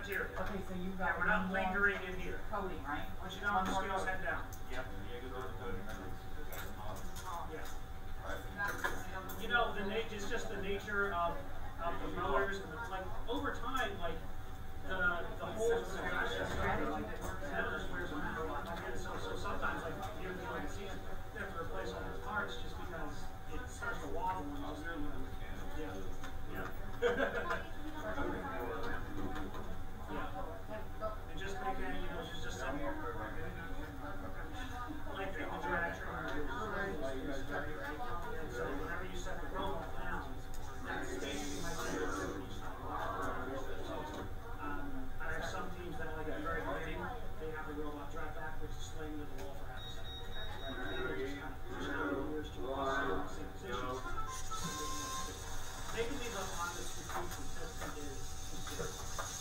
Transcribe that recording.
times here. Okay, so you got. And we're not lingering in here. Coding, right? Once you know, just head down. Yep. Oh, you know, the na- it's just the nature of, of the motors. and the, like over time, like the the whole on the strategic system is security.